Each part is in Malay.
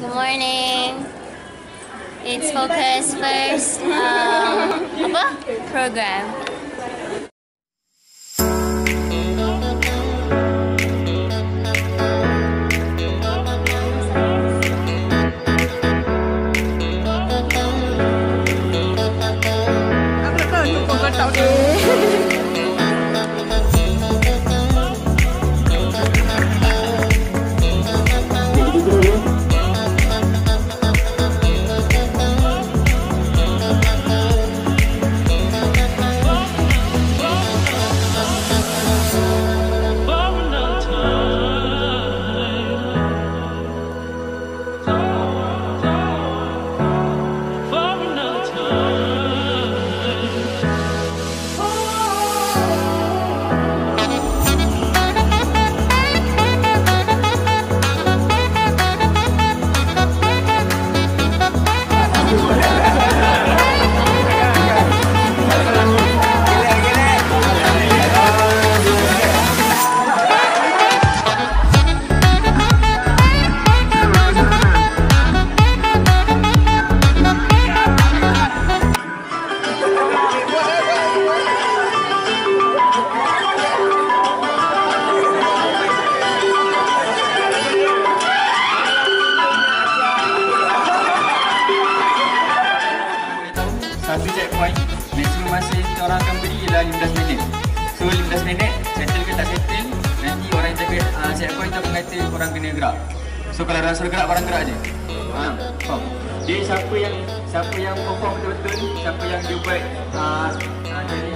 Good morning. It's Focus First um, program. Orang akan beri ialah 15 minit. So 15 minit Settle ke tak settle Nanti orang yang uh, checkpoint tu akan kata korang kena gerak. So kalau rasa gerak, korang gerak je. Ha, faham? Jadi siapa yang Siapa yang perform betul-betul Siapa yang dia buat uh, uh,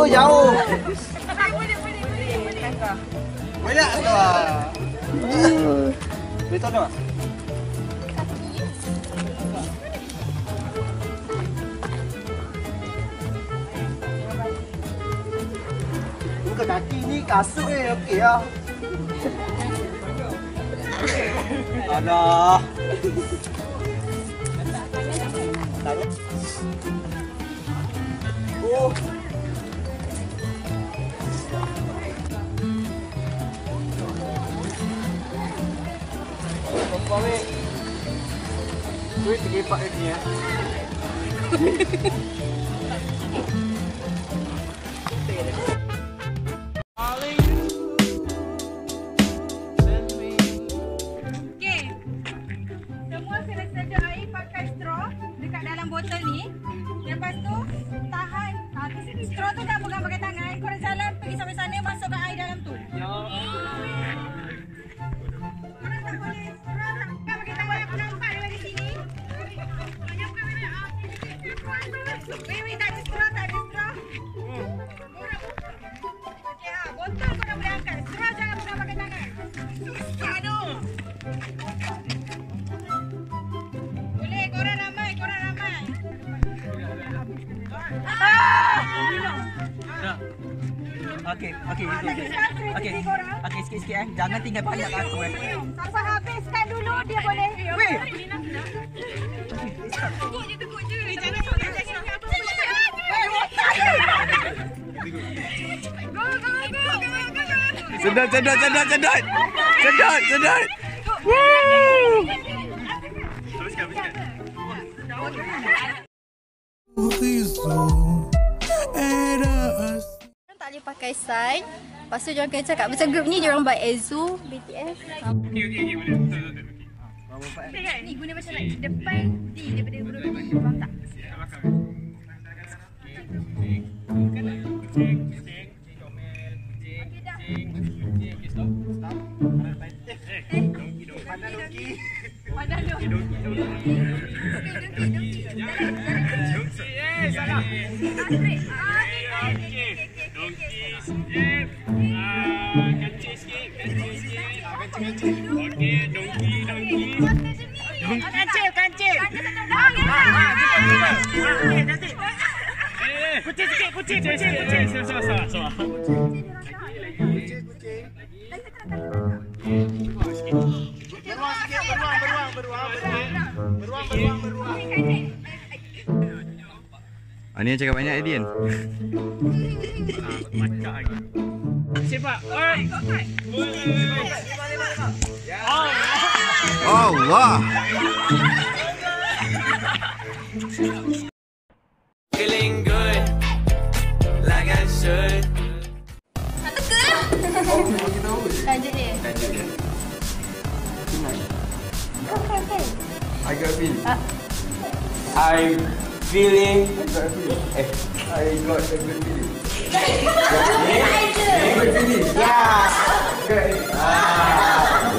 jadi, Oh jauh. Banyak tu ah. Betul tak? Bukan kaki ni kasut eh okey lah. Alah. Taruh. Oh. Apa Duit tergepak lagi ya. Okey. Okey, okey, okey. Okey. Okey, sikit-sikit eh. Jangan tinggal banyak aku eh. Sampai habiskan dulu dia boleh. Weh. Teguk je, teguk je. Jangan sok jangan cakap apa pun. Go, go, go, go, go, go. Sedot, sedot, sedot, sedot. Sedot, sedot. Orang tak boleh pakai sign. Lepas tu diorang kena cakap macam group ni diorang buat Ezu, BTS. Ni guna macam like depan D daripada huruf D. Faham tak? Pandang dia. Okey, dengki, dengki. Jalan, jalan. Ah, straight. Ah, ni, ni. Kancil, kancil. Kucing sikit, kucing, kucing, kucing. Ah, ni yang cakap banyak Edian. Sepak. Oi. Allah. Feeling good, like I should. Tajuk dia. Tajuk dia. I got a feel. I'm feeling I got a good feeling. Good feeling. Yeah. Good. Ah.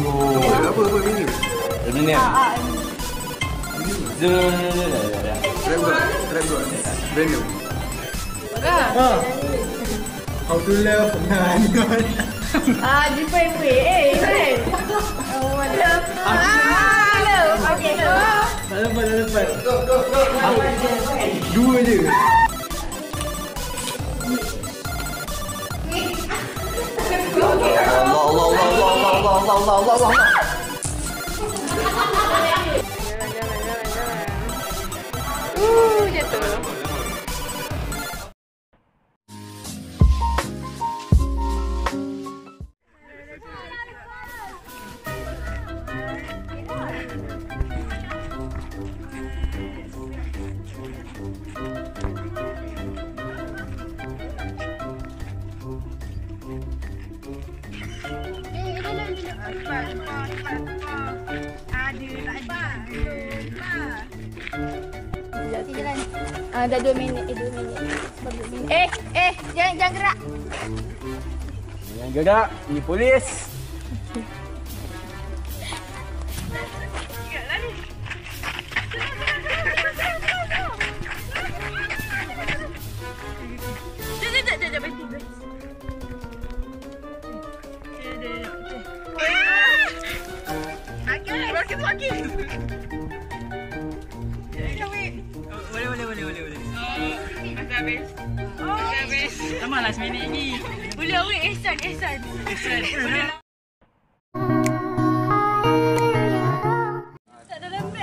Oh, apa apa ini? Eminem. Zul. Rap god. Rap god. Brand new. Ah. How to love Nanyot. Ah, different way. Eh, different. Oh, love. Ah, love. Okay, love. Tak dapat, tak dapat. Dua je. Sekejap, jalan. Ah, dah dua minit. Eh, dua minit. Eh, eh, jangan, jangan gerak. Jangan gerak, ni polis. Minute ni. Boleh awak Ehsan, Ehsan.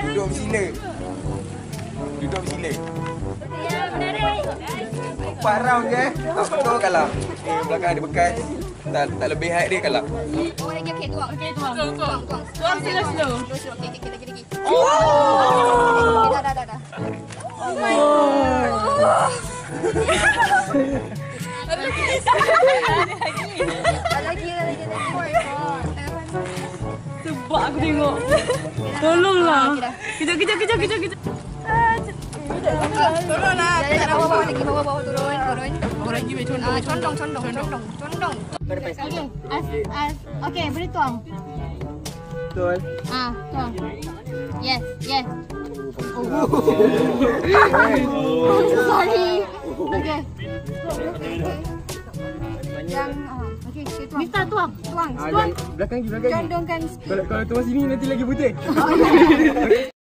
Duduk sila. Duduk sila. Empat round je. Tak betul kalah. Eh, belakang ada bekas. Tak, tak lebih height dia kalah. Oh, lagi okey, tuang. Okey, tuang. Tuang, tuang. Tuang, Tuang slow slow. Terus, okey, okey, lagi, lagi. Oh! Dah, dah, dah, dah. Oh my god. Dah lagi, dah lagi, dah lagi. Sebab aku tengok. Tolonglah. Kejap, kejap, kejap, kejap, kejap. Tolonglah. Jangan bawah lagi, bawah, bawah, turun, turun. Turun lagi, condong, condong, condong, condong, condong. Okey, as, as, okey, boleh tuang. Betul. Ah, tuang. Yes, yes. Oh. Sorry. Okay. Yang, ah, okay, okay, tuang. Miftah, tuang. Tuang, tuang. Belakang lagi, belakang. Condongkan sikit. Kalau, kalau tuan sini nanti lagi putih.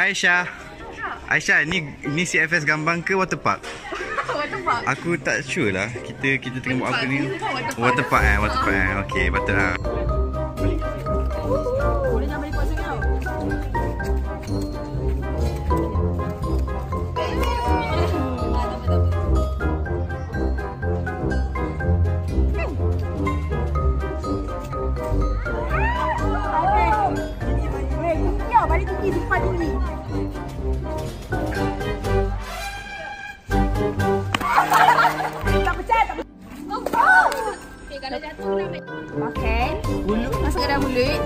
Aisyah. Aisyah, ni ni CFS Gambang ke Waterpark? Waterpark. Aku tak sure lah. Kita kita tengok buat apa ni. Waterpark eh, Waterpark eh. Okey, patut Balik tinggi, simpan tinggi. Tak pecah, tak Okay, kalau jatuh kena ambil. Makan. Mulut. Masuk ke dalam mulut.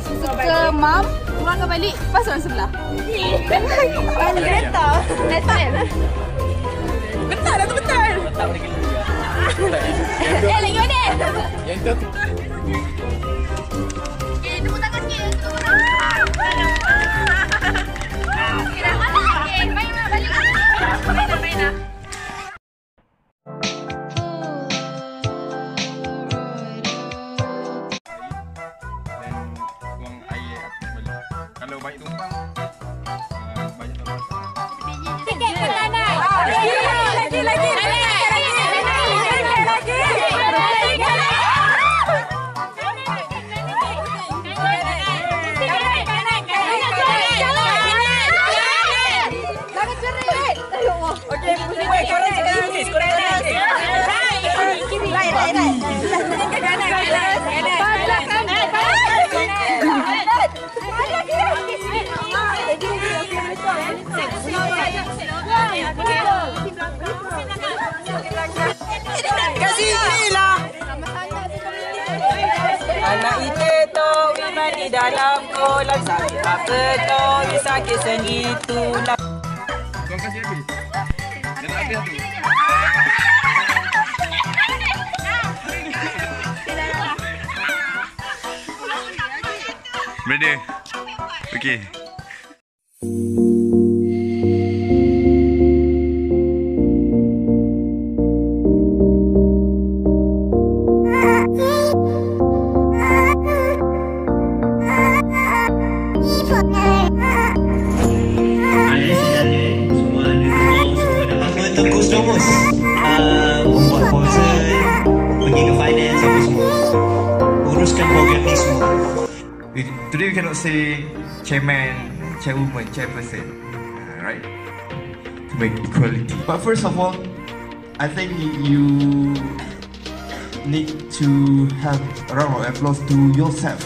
Susu ke mam. Keluarkan balik. Pasal orang sebelah. Kereta. Betul. Betul dah tu betul. Eh, lagi mana? Yang tu. Ni lah. Anak itu tu mandi dalam kolam sakit apa tu sakit segitu lah. Kau kasih habis. Dah tak habis tu. Brother. Okay. Apa Stomus uh, Buat proposal Pergi ke finance apa semua Uruskan program ni semua we, today we cannot say chairman, chairwoman, chairperson, uh, right? To make equality. But first of all, I think you need to have a round of applause to yourself.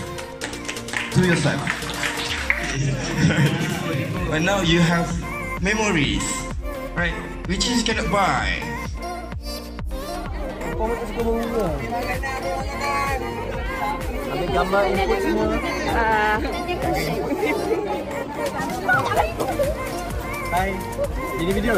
To yourself. but now you have memories, right? Which is cannot buy. Ambil gambar input semua. Hai. Ini video.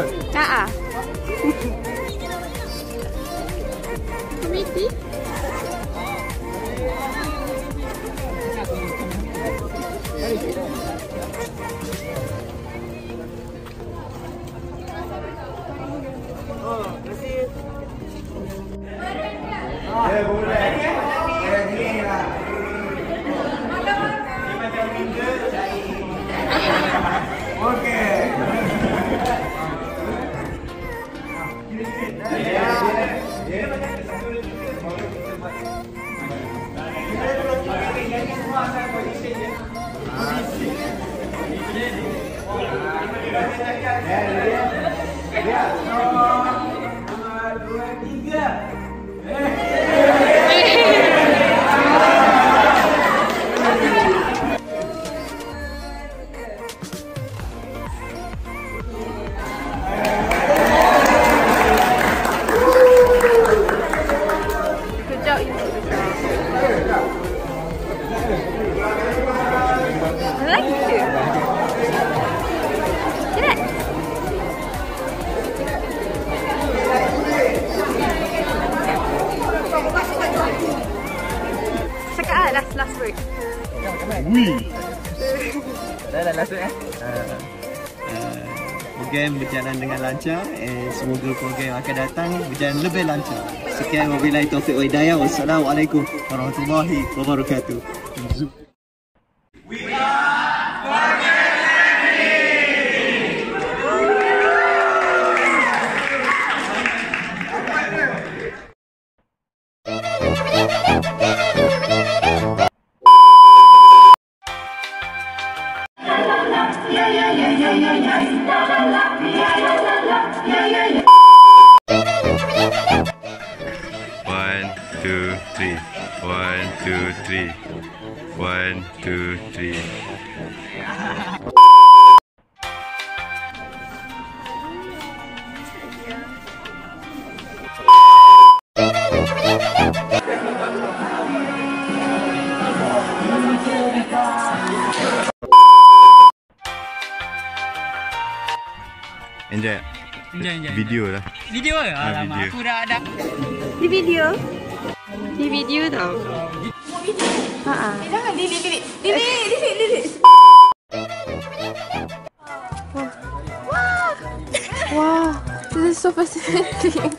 Ha ah. Good program berjalan dengan lancar eh, semoga program akan datang berjalan lebih lancar. Sekian wabillahi taufiq wa hidayah. Wassalamualaikum warahmatullahi wabarakatuh Enjoy. Enjoy, enjoy. Video lah. Video ke? Ah, Alamak, video. aku dah ada. Di video. Di video tau. Ha ah. Jangan delete, delete. Delete, delete, delete. Wow, so fascinating.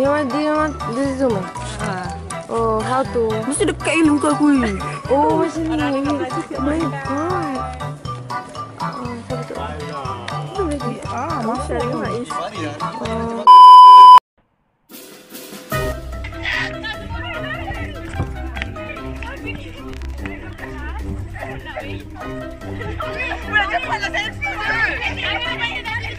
you want, do you want this zoom? Ah. Oh, how to? Mesti dekat ni muka aku ni. Oh, macam ni. Oh, my God. Oh. apa Oh. Oh. macam Oh. Oh. Oh. Oh. Oh. Oh.